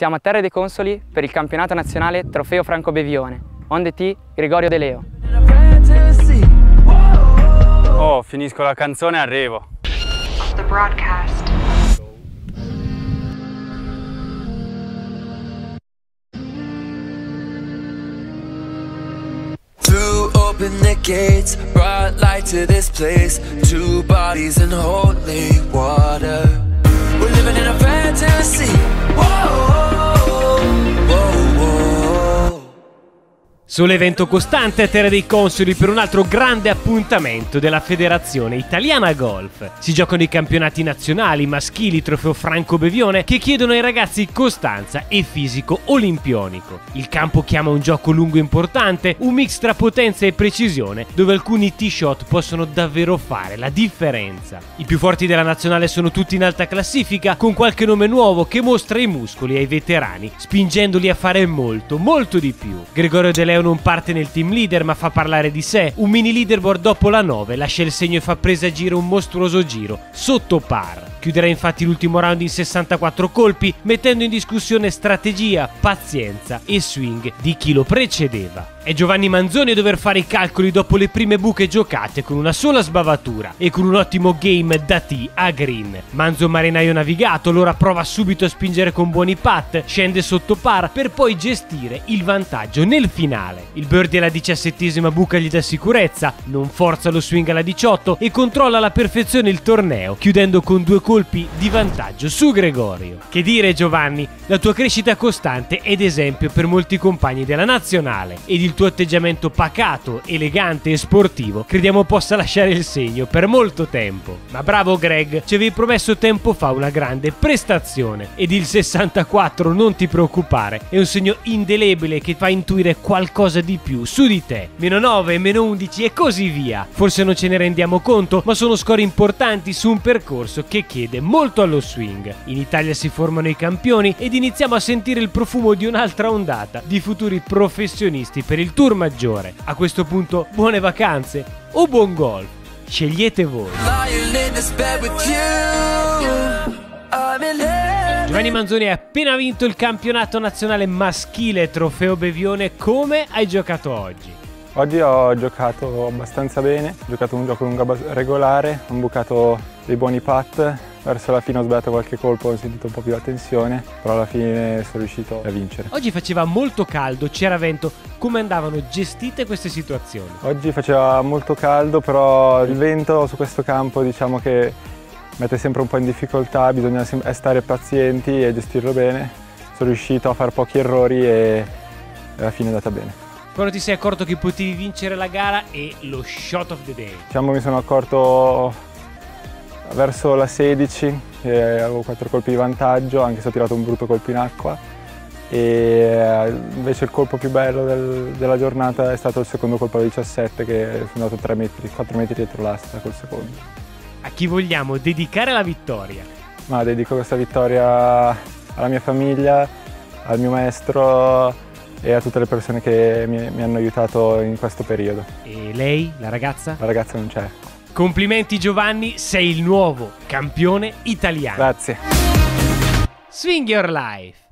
Siamo a Terre dei Consoli per il campionato nazionale Trofeo Franco Bevione. Onde T, Gregorio De Leo. Oh, finisco la canzone e arrivo. The broadcast. Open the gates, brought light to this place. Two bodies in holy water. Solo evento costante a Terra dei Consoli per un altro grande appuntamento della Federazione Italiana Golf. Si giocano i campionati nazionali maschili trofeo Franco Bevione che chiedono ai ragazzi costanza e fisico olimpionico. Il campo chiama un gioco lungo e importante, un mix tra potenza e precisione dove alcuni T-shot possono davvero fare la differenza. I più forti della nazionale sono tutti in alta classifica con qualche nome nuovo che mostra i muscoli ai veterani, spingendoli a fare molto, molto di più. Gregorio De Leo non parte nel team leader ma fa parlare di sé. Un mini leaderboard dopo la 9 lascia il segno e fa presa a giro un mostruoso giro, sotto par. Chiuderà infatti l'ultimo round in 64 colpi, mettendo in discussione strategia, pazienza e swing di chi lo precedeva. È Giovanni Manzoni a dover fare i calcoli dopo le prime buche giocate con una sola sbavatura e con un ottimo game da T a green. Manzo marinaio navigato, allora prova subito a spingere con buoni putt, scende sotto par per poi gestire il vantaggio nel finale. Il birdie alla diciassettesima buca gli dà sicurezza, non forza lo swing alla 18 e controlla alla perfezione il torneo, chiudendo con due colpi di vantaggio su Gregorio. Che dire Giovanni, la tua crescita costante ed esempio per molti compagni della nazionale ed il tuo atteggiamento pacato, elegante e sportivo crediamo possa lasciare il segno per molto tempo. Ma bravo Greg, ci avevi promesso tempo fa una grande prestazione ed il 64 non ti preoccupare, è un segno indelebile che fa intuire qualcosa di più su di te. Meno 9, meno 11 e così via. Forse non ce ne rendiamo conto, ma sono score importanti su un percorso che chiede molto allo swing. In Italia si formano i campioni ed iniziamo a sentire il profumo di un'altra ondata di futuri professionisti per il tour maggiore. A questo punto, buone vacanze o buon golf. Scegliete voi. Giovanni Manzoni ha appena vinto il campionato nazionale maschile Trofeo Bevione. Come hai giocato oggi? Oggi ho giocato abbastanza bene, ho giocato un gioco lungo abbas- regolare, ho bucato dei buoni putt, verso la fine ho sbagliato qualche colpo, ho sentito un po' più la tensione, però alla fine sono riuscito a vincere. Oggi faceva molto caldo, c'era vento. Come andavano gestite queste situazioni? Oggi faceva molto caldo, però il vento su questo campo diciamo che mette sempre un po' in difficoltà, bisogna sem- stare pazienti e gestirlo bene. Sono riuscito a fare pochi errori e alla fine è andata bene. Quando ti sei accorto che potevi vincere la gara e lo shot of the day. Diciamo mi sono accorto verso la 16 che avevo 4 colpi di vantaggio, anche se ho tirato un brutto colpo in acqua. E eh, invece il colpo più bello del- della giornata è stato il secondo colpo alla 17 che sono andato 3 metri, 4 metri dietro l'asta col secondo. A chi vogliamo dedicare la vittoria? Ma dedico questa vittoria alla mia famiglia, al mio maestro e a tutte le persone che mi, mi hanno aiutato in questo periodo. E lei, la ragazza? La ragazza non c'è. Complimenti Giovanni, sei il nuovo campione italiano. Grazie. Swing your life!